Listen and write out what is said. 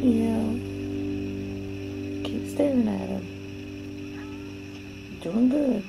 Yeah. Keep staring at him. Doing good.